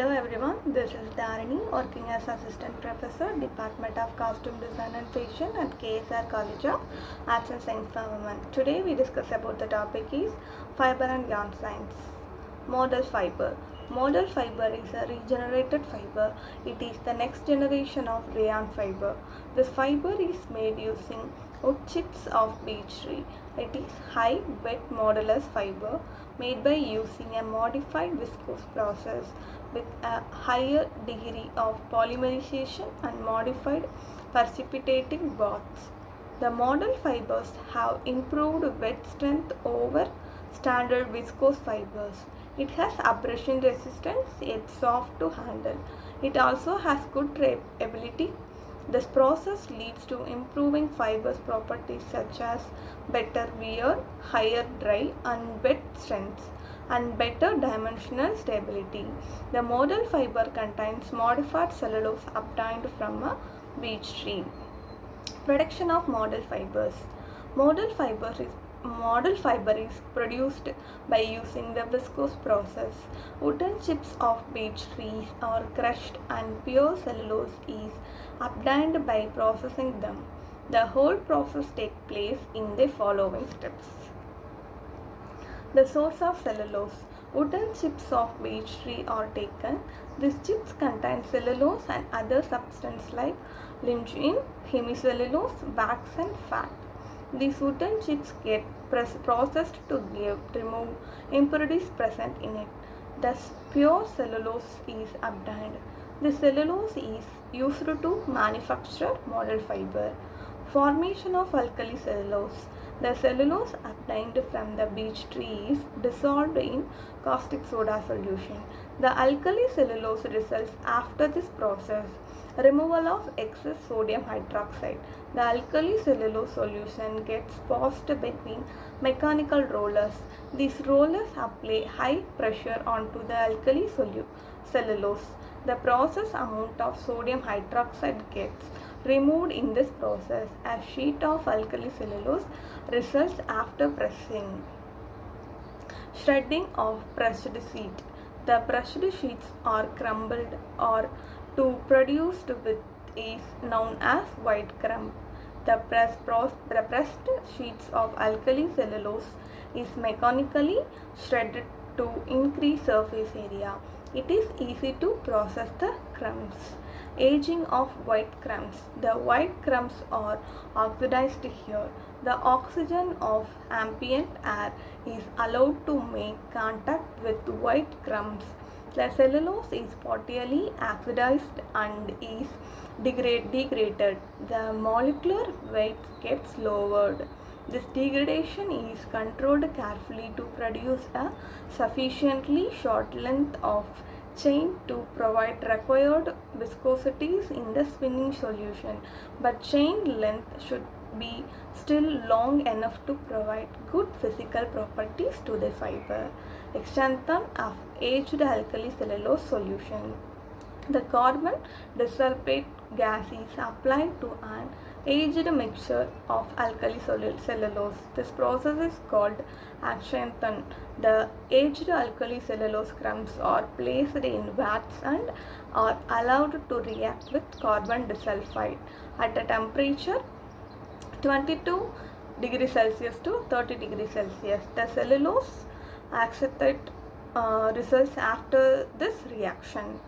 Hello everyone, this is Dharani working as Assistant Professor, Department of Costume Design and Fashion at KSR College of Arts and Science for Women. Today we discuss about the topic is Fiber and Yarn Science. Modal fiber. Modal fiber is a regenerated fiber. It is the next generation of rayon fiber. This fiber is made using wood chips of beech tree. It is high wet modulus fiber made by using a modified viscose process with a higher degree of polymerization and modified precipitating baths. The modal fibers have improved wet strength over standard viscose fibers. It has abrasion resistance it's soft to handle. It also has good drapeability. This process leads to improving fibers properties such as better wear, higher dry and wet strengths and better dimensional stability. The modal fiber contains modified cellulose obtained from a beech tree. Production of modal fibers. Modal fiber is modal fiber is produced by using the viscose process. Wooden chips of beech trees are crushed and pure cellulose is obtained by processing them. The whole process takes place in the following steps. The source of cellulose. Wooden chips of beech tree are taken. These chips contain cellulose and other substances like lignin, hemicellulose, wax and fat. These wooden chips get processed to give remove impurities present in it. Thus, pure cellulose is obtained. The cellulose is used to manufacture modal fiber. Formation of alkali cellulose. The cellulose obtained from the beech tree is dissolved in caustic soda solution. The alkali cellulose results after this process. Removal of excess sodium hydroxide. The alkali cellulose solution gets passed between mechanical rollers. These rollers apply high pressure onto the alkali cellulose. The process amount of sodium hydroxide gets removed in this process. A sheet of alkali cellulose results after pressing. Shredding of pressed sheet. The pressed sheets are crumbled or to produced with is known as white crumb. The, press, pressed sheets of alkali cellulose is mechanically shredded to increase surface area. It is easy to process the crumbs. Aging of white crumbs. The white crumbs are oxidized here. The oxygen of ambient air is allowed to make contact with white crumbs. The cellulose is partially oxidized and is degrade, degraded. The molecular weight gets lowered. This degradation is controlled carefully to produce a sufficiently short length of chain to provide required viscosities in the spinning solution but chain length should be still long enough to provide good physical properties to the fiber. Xanthation of aged alkali cellulose solution. The carbon disulfide gas is applied to an aged mixture of alkali cellulose. This process is called xanthation. The aged alkali cellulose crumbs are placed in vats and are allowed to react with carbon disulfide at a temperature 22 degree Celsius to 30 degree Celsius. The cellulose acetate uh, results after this reaction.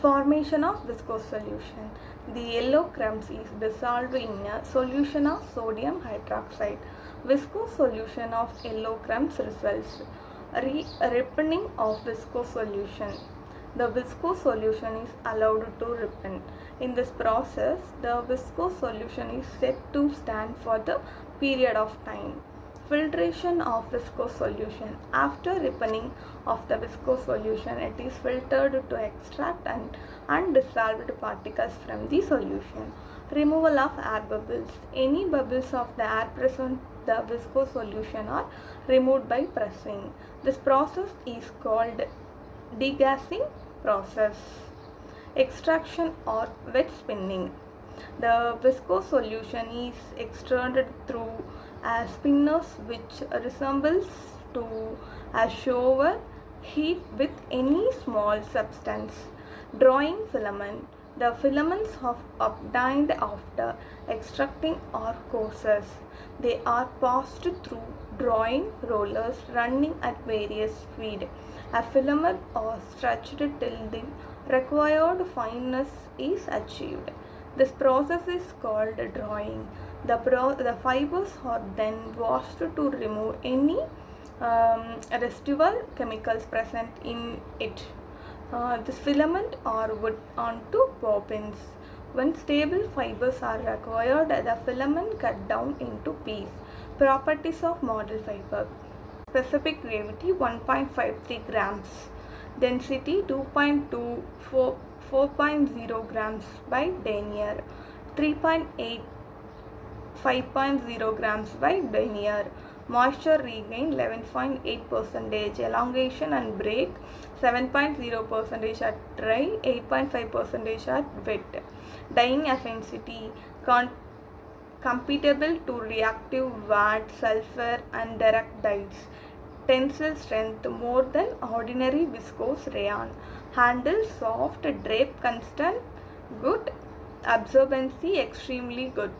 Formation of viscose solution. The yellow crumbs is dissolved in a solution of sodium hydroxide. Viscose solution of yellow crumbs results. Re-ripening of viscose solution. The viscose solution is allowed to ripen. In this process, the viscose solution is set to stand for the period of time. Filtration of viscose solution. After ripening of the viscose solution, it is filtered to extract and undissolved particles from the solution. Removal of air bubbles. Any bubbles of the air present the viscose solution are removed by pressing. This process is called degassing process. Extraction or wet spinning. The viscose solution is extruded through a spinners which resembles to a shower heat with any small substance. Drawing filament. The filaments are obtained after extracting are courses. They are passed through drawing rollers running at various speed. A filament are stretched till the required fineness is achieved. This process is called drawing. The, pro- the fibers are then washed to remove any um, residual chemicals present in it. Uh, this filament are put onto bobbins. When staple fibers are required, the filament cut down into pieces. Properties of modal fiber. Specific gravity 1.53 grams. Density 2.24 4.0 grams by denier. 3.8 5.0 grams by denier. Moisture regain 11.8 percentage. Elongation and break 7.0 percentage at dry, 8.5 percentage at wet. Dyeing affinity compatible to reactive VAT, sulfur and direct dyes. Tensile strength more than ordinary viscose rayon. Handle soft, drape constant, good. Absorbency extremely good.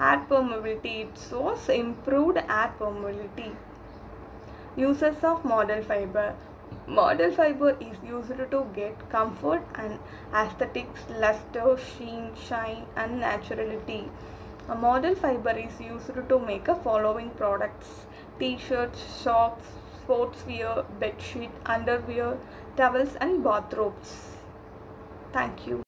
Air permeability. It shows improved air permeability. Uses of modal fiber. Modal fiber is used to get comfort and aesthetics, luster, sheen, shine and naturality. A modal fiber is used to make a following products t-shirts, socks, sportswear, bedsheet, underwear, towels and bathrobes. Thank you.